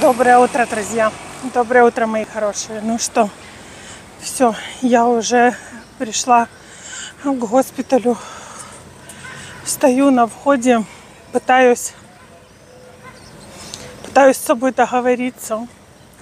Доброе утро, друзья. Доброе утро, мои хорошие. Ну что, все, я уже пришла к госпиталю. Стою на входе, пытаюсь, пытаюсь с собой договориться.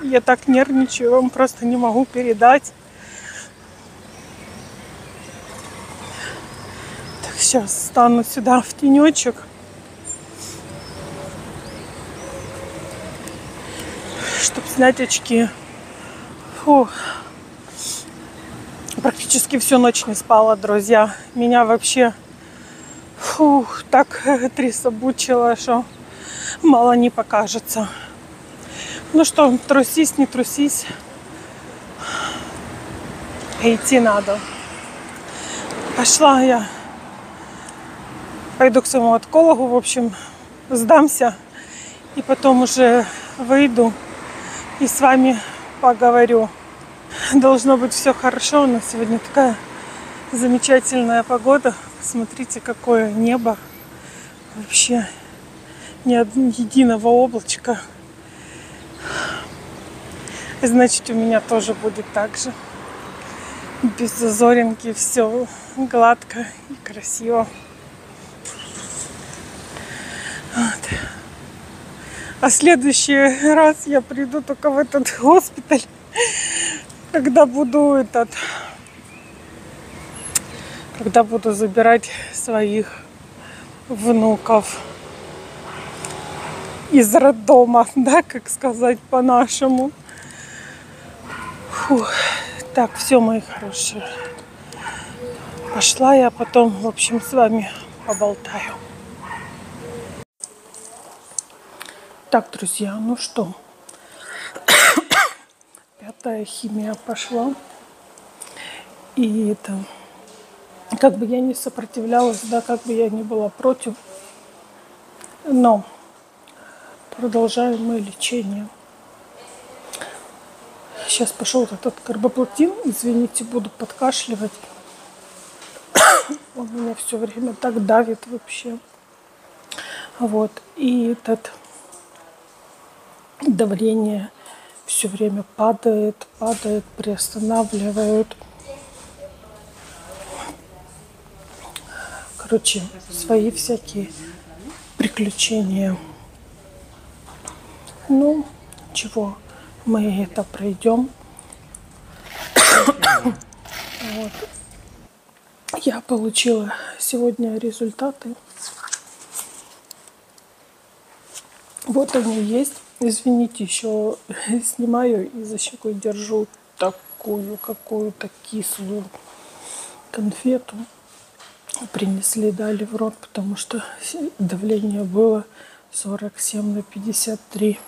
Я так нервничаю, вам просто не могу передать. Так, сейчас стану сюда в тенечек. Чтобы снять очки. Фу. Практически всю ночь не спала, друзья. Меня вообще фу, так трясобучило, что мало не покажется. Ну что, трусись, не трусись. Идти надо. Пошла я. Пойду к своему откологу, в общем, сдамся. И потом уже выйду и с вами поговорю. Должно быть все хорошо. У нас сегодня такая замечательная погода. Смотрите, какое небо. Вообще ни единого облачка. Значит, у меня тоже будет так же. Без зазоринки, все гладко и красиво. Вот. А следующий раз я приду только в этот госпиталь, когда буду этот, когда буду забирать своих внуков из роддома, да, как сказать по-нашему. Так, все, мои хорошие. Пошла я потом, в общем, с вами поболтаю. Так, друзья, ну что, пятая химия пошла. И это, как бы я не сопротивлялась, да, как бы я не была против, но продолжаем мы лечение. Сейчас пошел этот карбоплатин, извините, буду подкашливать. Он меня все время так давит вообще. Вот. И этот давление все время падает, падает, приостанавливают. Короче, свои всякие приключения. Ну, чего, мы это пройдем. вот. Я получила сегодня результаты. Вот они есть. Извините, еще снимаю и за щекой держу такую какую-то кислую конфету. Принесли, дали в рот, потому что давление было 47 на 53.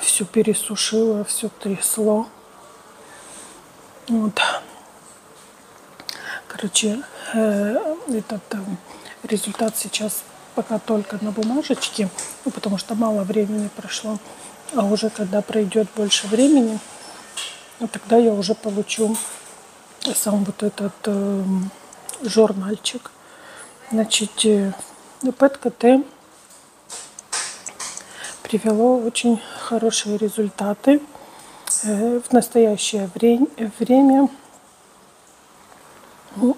Все пересушило, все трясло. Вот. Короче, э, этот э, результат сейчас пока только на бумажечке, ну, потому что мало времени прошло. А уже когда пройдет больше времени, ну, тогда я уже получу сам вот этот э, журнальчик. Значит, э, ПЭТ-КТ привело очень хорошие результаты. Э, в настоящее время, время ну,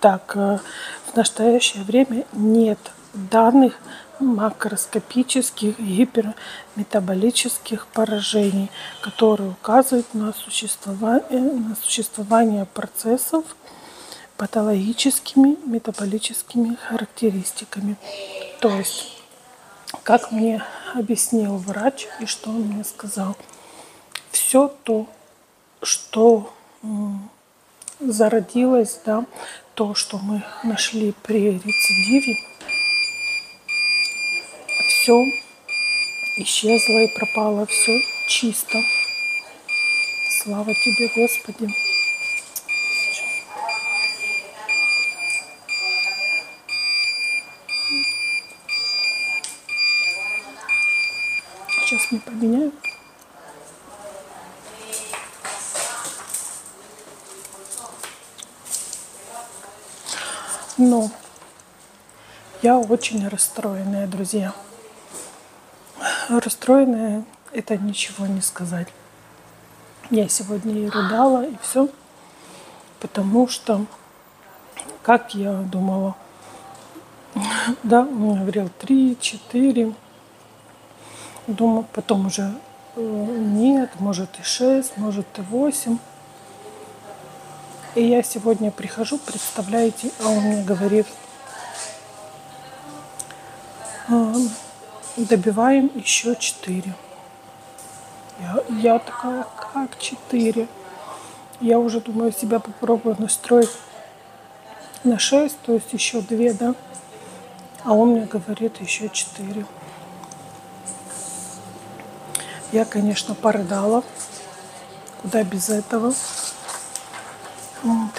так, э, в настоящее время нет данных макроскопических гиперметаболических поражений, которые указывают на существование, на существование процессов патологическими метаболическими характеристиками. То есть, как мне объяснил врач и что он мне сказал, все то, что зародилось, да, то, что мы нашли при рецидиве, все исчезло и пропало, все чисто. Слава тебе, Господи. Сейчас мне поменяю. Но Я очень расстроенная, друзья. Расстроенная – это ничего не сказать. Я сегодня и рыдала, и все, потому что, как я думала, да, он говорил три, четыре, думаю, потом уже э, нет, может и шесть, может и восемь. И я сегодня прихожу, представляете, а он мне говорит, «А, добиваем еще четыре. Я, я такая, как четыре? Я уже думаю, себя попробую настроить на шесть, то есть еще две, да? А он мне говорит еще четыре. Я, конечно, порыдала. Куда без этого. Вот.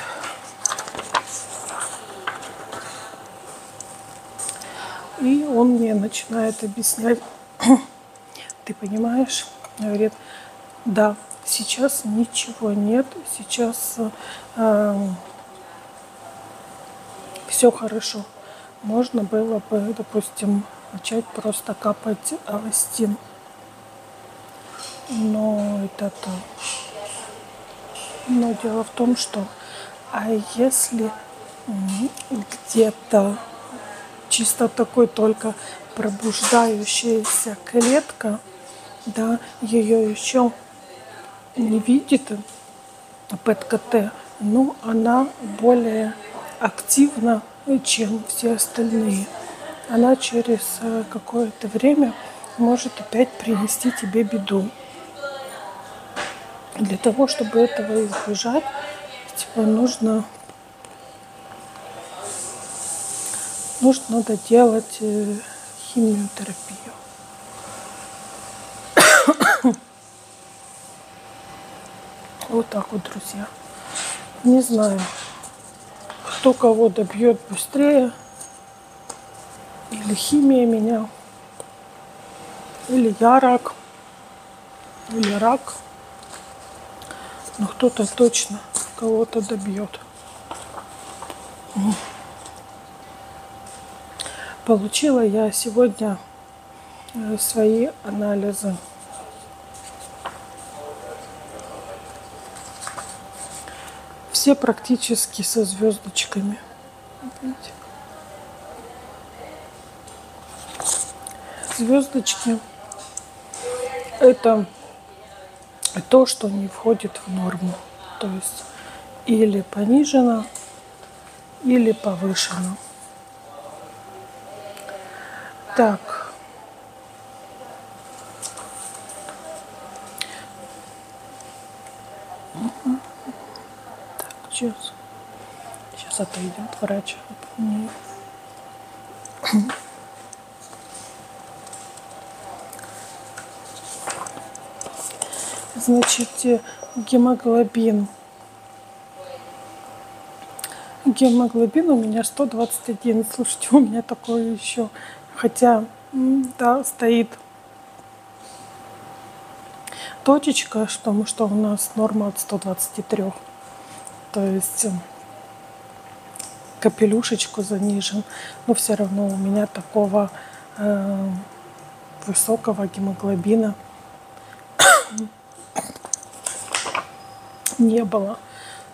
И он мне начинает объяснять, ты понимаешь, говорит, да, сейчас ничего нет, сейчас э, эм, все хорошо. Можно было бы, допустим, начать просто капать авастин. Но это то. Но дело в том, что а если где-то чисто такой только пробуждающаяся клетка, да, ее еще не видит ПЭТ-КТ, но она более активна, чем все остальные. Она через э, какое-то время может опять принести тебе беду. Для того, чтобы этого избежать, типа нужно нужно надо делать э, химиотерапию. вот так вот, друзья. Не знаю, кто кого добьет быстрее. Или химия меня. Или я рак. Или рак. Кто-то точно кого-то добьет. Получила я сегодня э, свои анализы. Все практически со звездочками. Звездочки это то, что не входит в норму. То есть или понижено, или повышено. Так. Так, сейчас. Сейчас отойдет врач. Значит, гемоглобин. Гемоглобин у меня 121. Слушайте, у меня такое еще Хотя, да, стоит точечка, что, что у нас норма от 123. То есть эм, капелюшечку занижен, но все равно у меня такого э, высокого гемоглобина не было.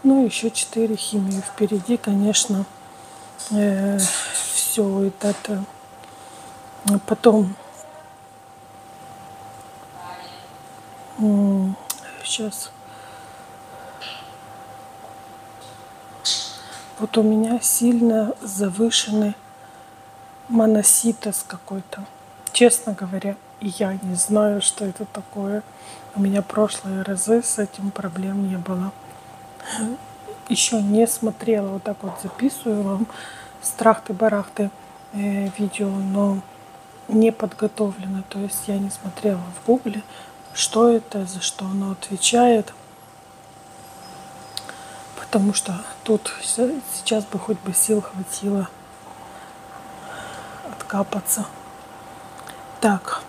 Ну, еще 4 химии впереди, конечно, э, все это а потом сейчас вот у меня сильно завышенный моноситос какой-то. Честно говоря, я не знаю, что это такое. У меня прошлые разы с этим проблем не было. Еще не смотрела, вот так вот записываю вам страхты-барахты э, видео, но не подготовлена. То есть я не смотрела в гугле, что это, за что оно отвечает. Потому что тут сейчас бы хоть бы сил хватило откапаться. Так.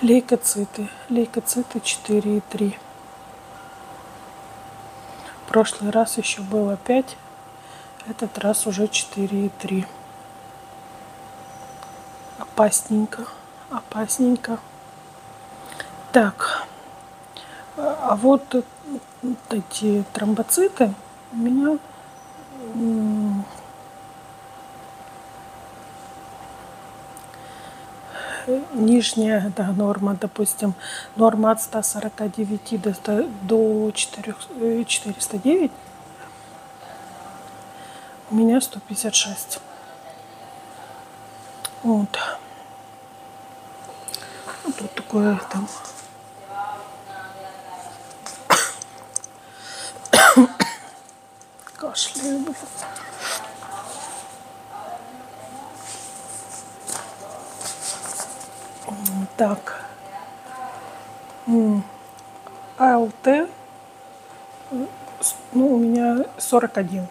Лейкоциты. Лейкоциты 4,3. В прошлый раз еще было 5 Этот раз уже 4,3. Опасненько, опасненько. Так, а вот эти тромбоциты у меня нижняя да, норма, допустим, норма от 149 до, до 4, 409, у меня 156. Вот. вот тут такое там кашляю. Так. АЛТ, ну, у меня 41.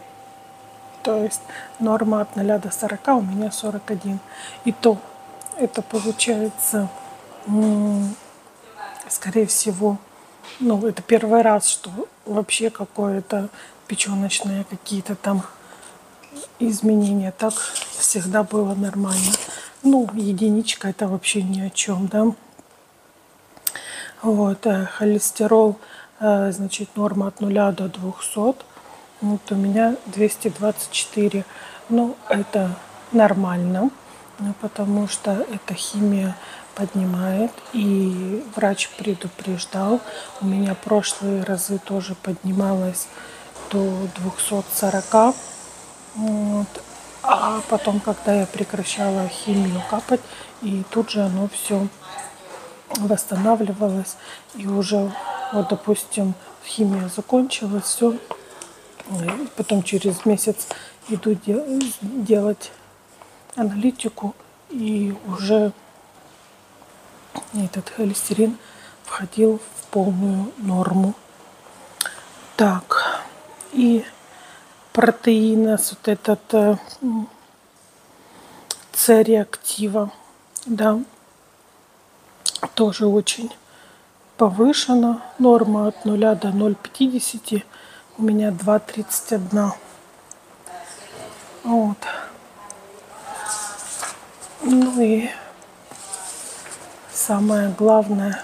То есть норма от 0 до 40 у меня 41. И то это получается, скорее всего, ну, это первый раз, что вообще какое-то печеночное какие-то там изменения. Так всегда было нормально. Ну, единичка это вообще ни о чем, да. Вот, э, холестерол, э, значит, норма от 0 до 200. Вот у меня 224. Ну, это нормально, потому что эта химия поднимает. И врач предупреждал. У меня прошлые разы тоже поднималась до 240. Вот. А потом, когда я прекращала химию капать, и тут же оно все восстанавливалось. И уже, вот, допустим, химия закончилась, все. Потом через месяц иду делать аналитику, и уже этот холестерин входил в полную норму. Так, и протеинас, вот этот э, С-реактива, да, тоже очень повышена. Норма от 0 до 0,50, у меня 2,31. Вот. Ну и самое главное,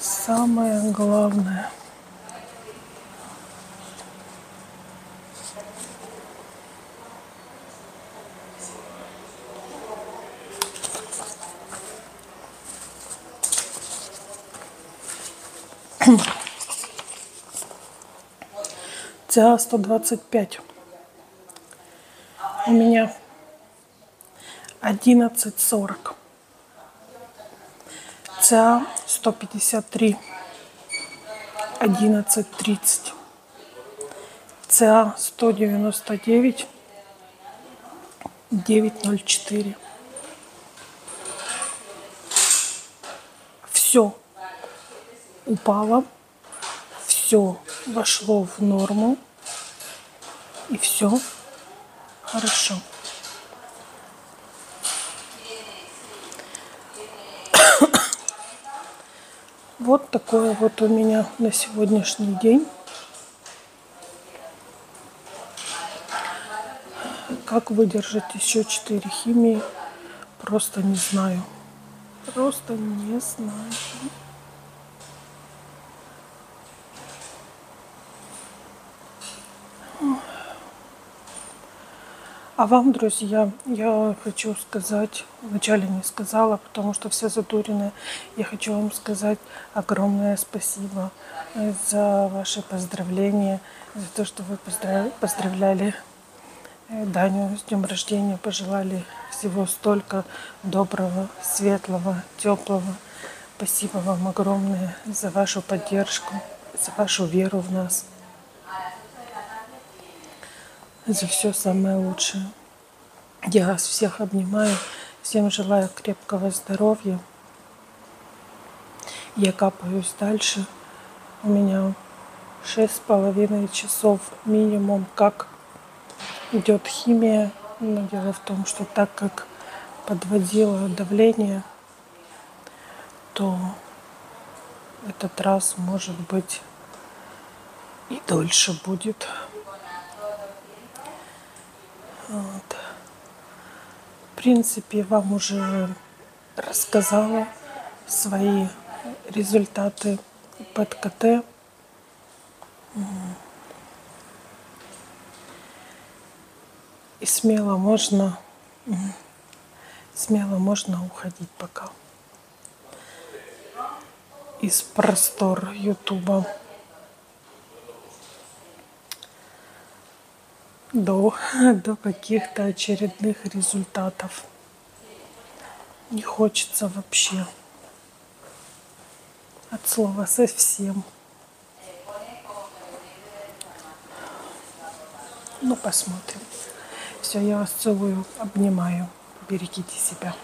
самое главное – ЦА 125. У меня 11.40. ЦА 153. 11.30. ЦА 199. 9.04. Все упало, все вошло в норму и все хорошо. Вот такое вот у меня на сегодняшний день. Как выдержать еще 4 химии, просто не знаю. Просто не знаю. А вам, друзья, я хочу сказать, вначале не сказала, потому что все задурены. Я хочу вам сказать огромное спасибо за ваши поздравления, за то, что вы поздравляли э, Даню с днем рождения, пожелали всего столько доброго, светлого, теплого. Спасибо вам огромное за вашу поддержку, за вашу веру в нас за все самое лучшее. Я вас всех обнимаю, всем желаю крепкого здоровья. Я капаюсь дальше. У меня шесть с половиной часов минимум, как идет химия. Но дело в том, что так как подводила давление, то этот раз может быть и дольше будет. Вот. В принципе, вам уже рассказала свои результаты под КТ. И смело можно, смело можно уходить пока из простор Ютуба до, до каких-то очередных результатов. Не хочется вообще. От слова совсем. Ну, посмотрим. Все, я вас целую, обнимаю. Берегите себя.